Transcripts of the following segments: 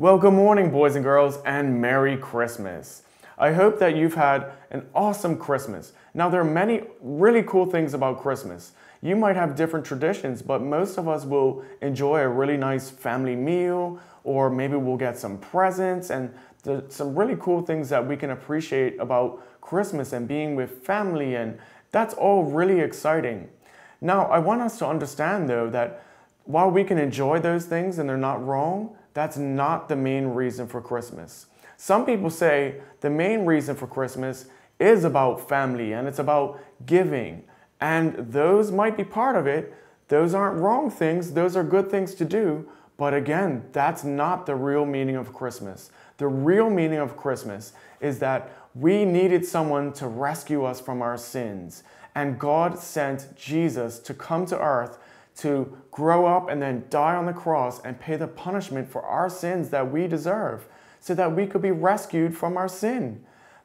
Well, good morning, boys and girls, and Merry Christmas. I hope that you've had an awesome Christmas. Now, there are many really cool things about Christmas. You might have different traditions, but most of us will enjoy a really nice family meal, or maybe we'll get some presents and some really cool things that we can appreciate about Christmas and being with family, and that's all really exciting. Now, I want us to understand though that while we can enjoy those things and they're not wrong, that's not the main reason for Christmas. Some people say the main reason for Christmas is about family and it's about giving. And those might be part of it. Those aren't wrong things, those are good things to do. But again, that's not the real meaning of Christmas. The real meaning of Christmas is that we needed someone to rescue us from our sins. And God sent Jesus to come to earth to grow up and then die on the cross and pay the punishment for our sins that we deserve so that we could be rescued from our sin.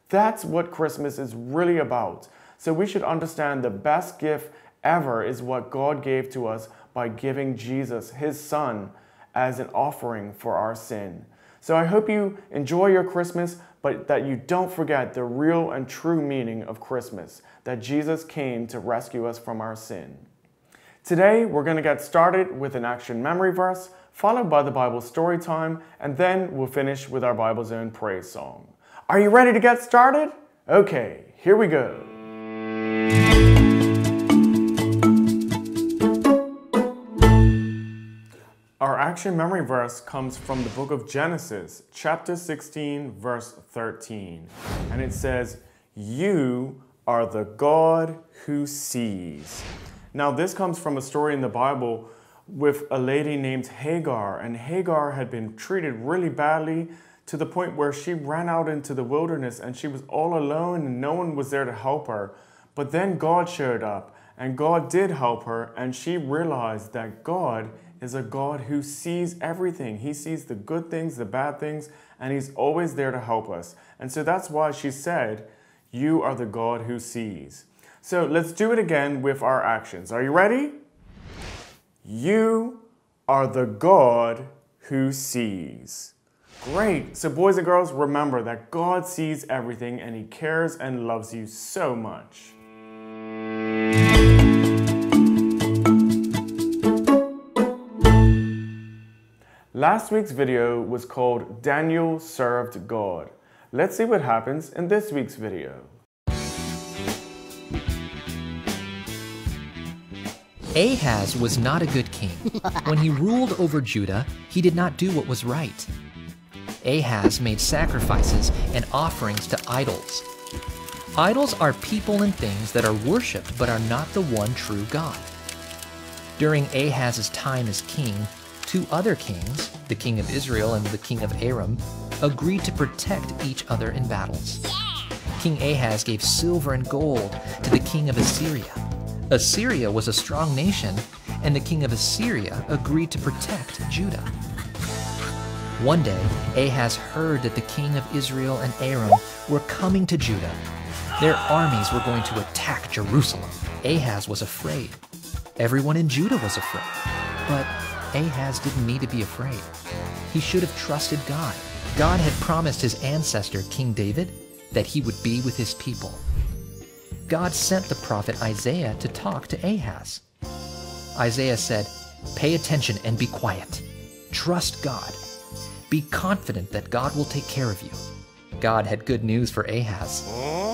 That's what Christmas is really about. So we should understand the best gift ever is what God gave to us by giving Jesus, his son, as an offering for our sin. So I hope you enjoy your Christmas, but that you don't forget the real and true meaning of Christmas, that Jesus came to rescue us from our sin. Today, we're going to get started with an action memory verse followed by the Bible story time, and then we'll finish with our Bible Zone praise song. Are you ready to get started? Okay, here we go. Action memory verse comes from the book of Genesis, chapter 16, verse 13. And it says, You are the God who sees. Now, this comes from a story in the Bible with a lady named Hagar, and Hagar had been treated really badly to the point where she ran out into the wilderness and she was all alone and no one was there to help her. But then God showed up and God did help her, and she realized that God is a God who sees everything. He sees the good things, the bad things, and He's always there to help us. And so that's why she said, You are the God who sees. So let's do it again with our actions. Are you ready? You are the God who sees. Great. So, boys and girls, remember that God sees everything and He cares and loves you so much. Last week's video was called Daniel Served God. Let's see what happens in this week's video. Ahaz was not a good king. When he ruled over Judah, he did not do what was right. Ahaz made sacrifices and offerings to idols. Idols are people and things that are worshipped but are not the one true God. During Ahaz's time as king, two other kings, the king of Israel and the king of Aram, agreed to protect each other in battles. King Ahaz gave silver and gold to the king of Assyria Assyria was a strong nation, and the king of Assyria agreed to protect Judah. One day, Ahaz heard that the king of Israel and Aram were coming to Judah. Their armies were going to attack Jerusalem. Ahaz was afraid. Everyone in Judah was afraid. But Ahaz didn't need to be afraid. He should have trusted God. God had promised his ancestor, King David, that he would be with his people God sent the prophet Isaiah to talk to Ahaz. Isaiah said, Pay attention and be quiet. Trust God. Be confident that God will take care of you. God had good news for Ahaz.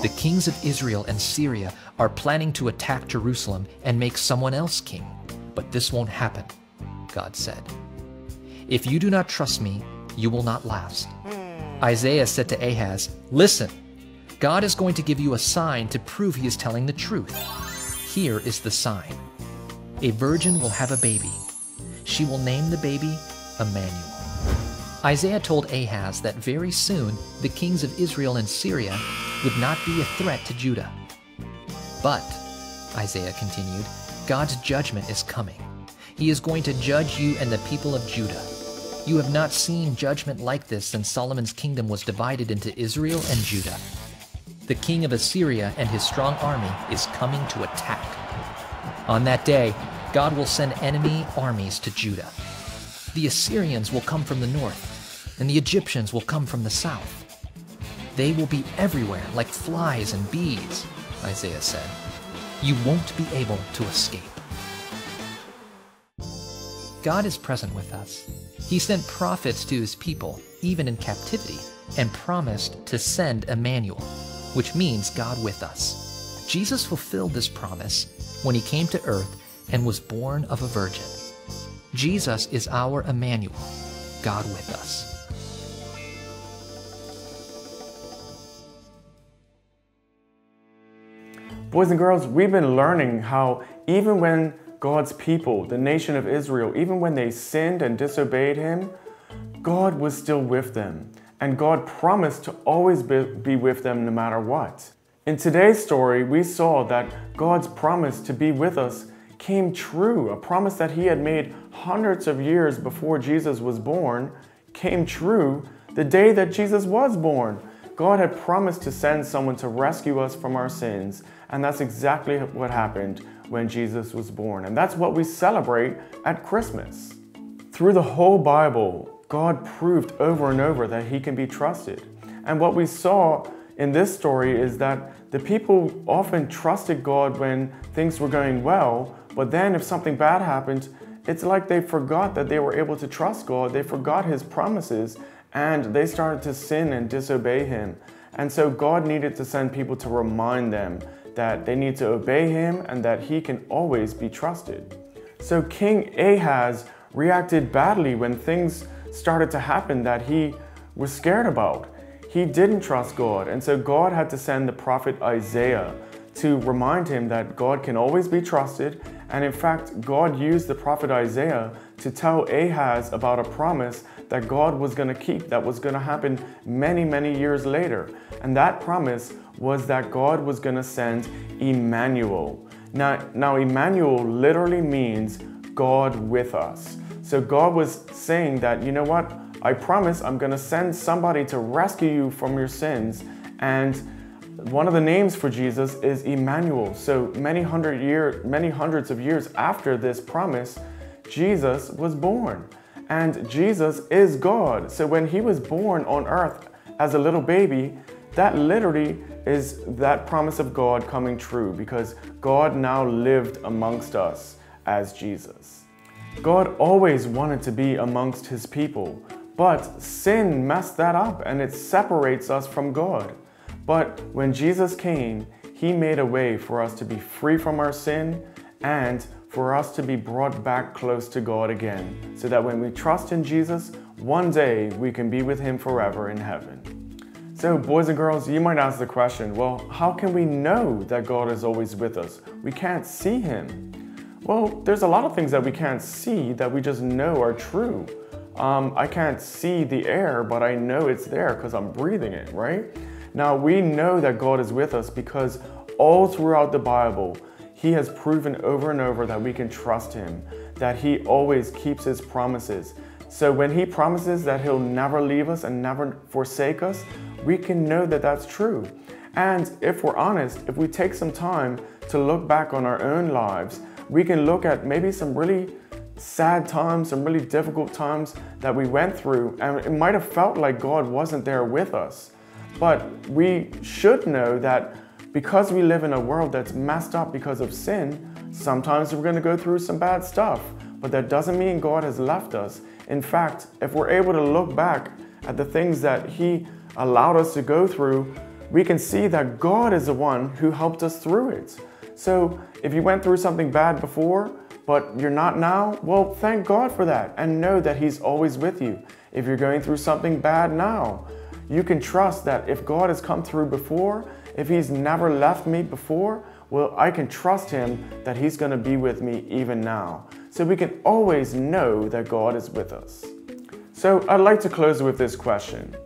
The kings of Israel and Syria are planning to attack Jerusalem and make someone else king. But this won't happen, God said. If you do not trust me, you will not last. Isaiah said to Ahaz, Listen, God is going to give you a sign to prove he is telling the truth. Here is the sign. A virgin will have a baby. She will name the baby Emmanuel. Isaiah told Ahaz that very soon the kings of Israel and Syria would not be a threat to Judah. But, Isaiah continued, God's judgment is coming. He is going to judge you and the people of Judah. You have not seen judgment like this since Solomon's kingdom was divided into Israel and Judah the king of Assyria and his strong army is coming to attack. On that day, God will send enemy armies to Judah. The Assyrians will come from the north, and the Egyptians will come from the south. They will be everywhere like flies and bees, Isaiah said. You won't be able to escape. God is present with us. He sent prophets to his people, even in captivity, and promised to send Emmanuel, which means God with us. Jesus fulfilled this promise when he came to earth and was born of a virgin. Jesus is our Emmanuel, God with us. Boys and girls, we've been learning how even when God's people, the nation of Israel, even when they sinned and disobeyed Him, God was still with them. And God promised to always be, with them no matter what. In today's story, we saw that God's promise to be with us came true. A promise that He had made hundreds of years before Jesus was born came true the day that Jesus was born. God had promised to send someone to rescue us from our sins, and that's exactly what happened when Jesus was born. And that's what we celebrate at Christmas. Through the whole Bible, God proved over and over that He can be trusted. And what we saw in this story is that the people often trusted God when things were going well, but then if something bad happened, it's like they forgot that they were able to trust God. They forgot His promises and they started to sin and disobey Him. And so God needed to send people to remind them that they need to obey him and that he can always be trusted. So King Ahaz reacted badly when things started to happen that he was scared about. He didn't trust God, and so God had to send the prophet Isaiah to remind him that God can always be trusted. And in fact, God used the prophet Isaiah to tell Ahaz about a promise that God was going to keep, that was going to happen many, many years later. And that promise was that God was going to send Emmanuel. Now, now, Emmanuel literally means God with us. So God was saying that, you know what? I promise I'm going to send somebody to rescue you from your sins. And one of the names for Jesus is Emmanuel. So many hundred year, many hundreds of years after this promise, Jesus was born. And Jesus is God. So when he was born on earth as a little baby, that literally is that promise of God coming true because God now lived amongst us as Jesus. God always wanted to be amongst his people, but sin messed that up and it separates us from God. But when Jesus came, he made a way for us to be free from our sin and for us to be brought back close to God again, so that when we trust in Jesus, one day we can be with him forever in heaven. So, boys and girls, you might ask the question well, how can we know that God is always with us? We can't see Him. Well, there's a lot of things that we can't see that we just know are true. Um, I can't see the air, but I know it's there because I'm breathing it, right? Now, we know that God is with us because all throughout the Bible, He has proven over and over that we can trust Him, that He always keeps His promises. So, when He promises that He'll never leave us and never forsake us, we can know that that's true. And if we're honest, if we take some time to look back on our own lives, we can look at maybe some really sad times, some really difficult times that we went through, and it might have felt like God wasn't there with us. But we should know that because we live in a world that's messed up because of sin, sometimes we're going to go through some bad stuff, but that doesn't mean God has left us. In fact, if we're able to look back at the things that He allowed us to go through, we can see that God is the one who helped us through it. So if you went through something bad before, but you're not now, well, thank God for that and know that He's always with you. If you're going through something bad now, you can trust that if God has come through before, if He's never left me before, well, I can trust Him that He's going to be with me even now. So we can always know that God is with us. So I'd like to close with this question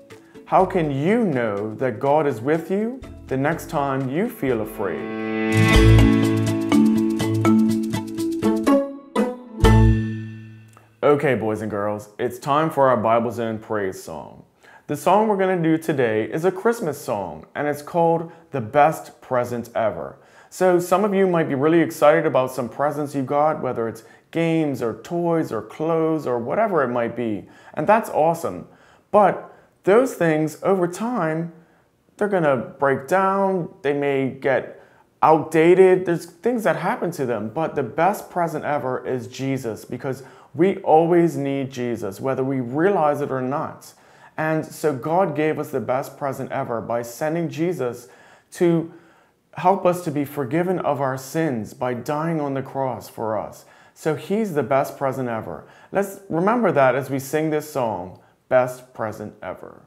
how can you know that God is with you the next time you feel afraid? Okay, boys and girls, it's time for our Bible Zone praise song. The song we're going to do today is a Christmas song, and it's called The Best Present Ever. So some of you might be really excited about some presents you got, whether it's games or toys or clothes or whatever it might be. And that's awesome. But those things over time, they're gonna break down, they may get outdated, there's things that happen to them. But the best present ever is Jesus because we always need Jesus, whether we realize it or not. And so God gave us the best present ever by sending Jesus to help us to be forgiven of our sins by dying on the cross for us. So he's the best present ever. Let's remember that as we sing this song, Best Present Ever.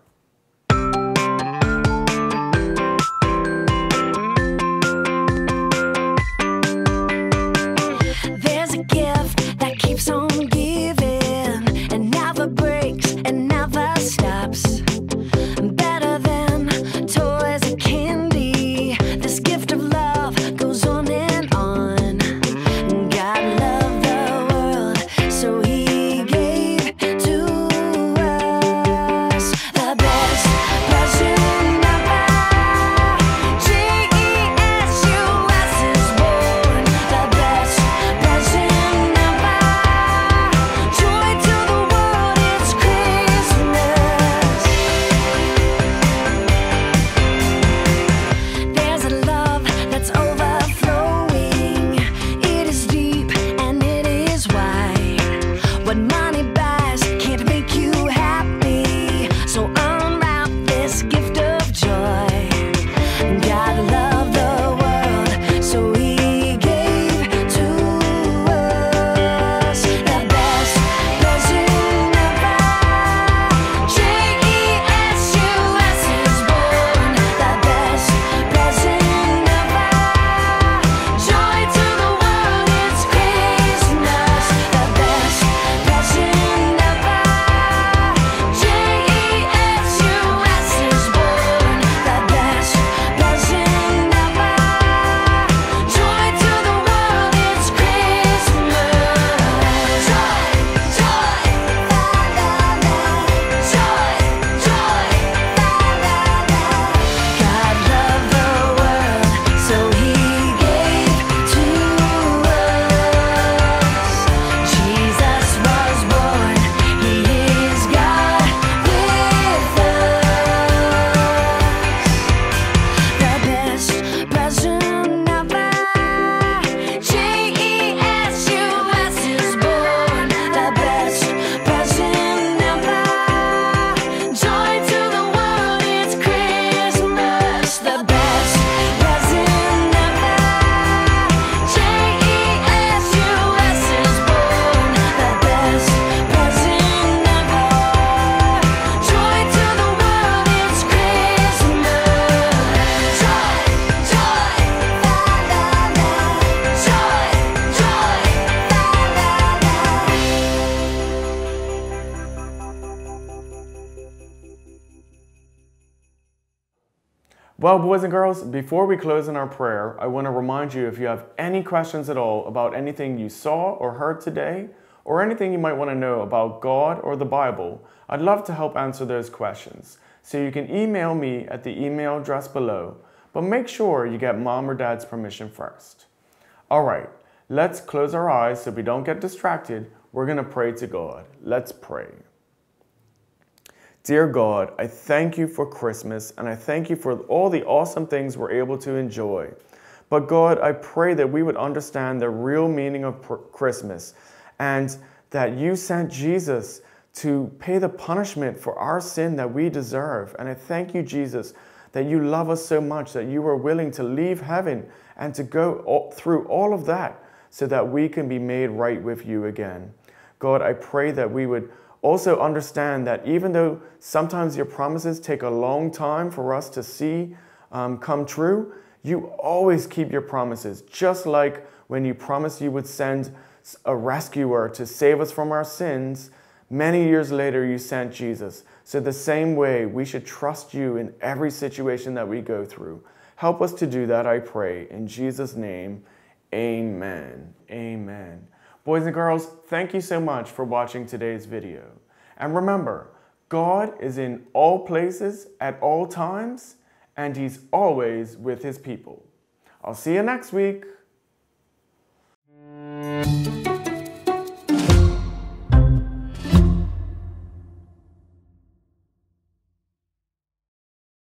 Well, boys and girls, before we close in our prayer, I want to remind you if you have any questions at all about anything you saw or heard today, or anything you might want to know about God or the Bible, I'd love to help answer those questions. So you can email me at the email address below, but make sure you get mom or dad's permission first. All right, let's close our eyes so we don't get distracted. We're going to pray to God. Let's pray. Dear God, I thank you for Christmas and I thank you for all the awesome things we're able to enjoy. But God, I pray that we would understand the real meaning of Christmas and that you sent Jesus to pay the punishment for our sin that we deserve. And I thank you, Jesus, that you love us so much that you were willing to leave heaven and to go through all of that so that we can be made right with you again. God, I pray that we would also, understand that even though sometimes your promises take a long time for us to see um, come true, you always keep your promises. Just like when you promised you would send a rescuer to save us from our sins, many years later you sent Jesus. So, the same way, we should trust you in every situation that we go through. Help us to do that, I pray. In Jesus' name, amen. Amen. Boys and girls, thank you so much for watching today's video. And remember, God is in all places at all times, and He's always with His people. I'll see you next week.